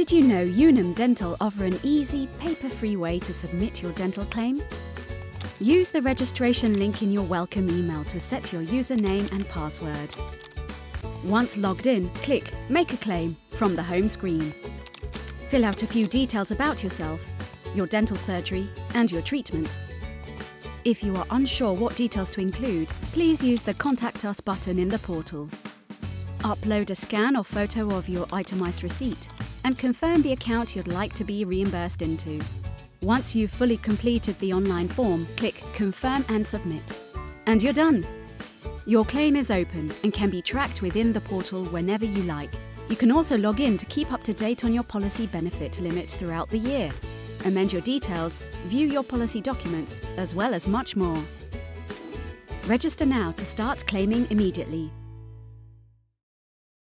Did you know Unum Dental offer an easy, paper-free way to submit your dental claim? Use the registration link in your welcome email to set your username and password. Once logged in, click Make a Claim from the home screen. Fill out a few details about yourself, your dental surgery and your treatment. If you are unsure what details to include, please use the Contact Us button in the portal. Upload a scan or photo of your itemised receipt and confirm the account you'd like to be reimbursed into. Once you've fully completed the online form, click Confirm and Submit. And you're done! Your claim is open and can be tracked within the portal whenever you like. You can also log in to keep up to date on your policy benefit limits throughout the year, amend your details, view your policy documents, as well as much more. Register now to start claiming immediately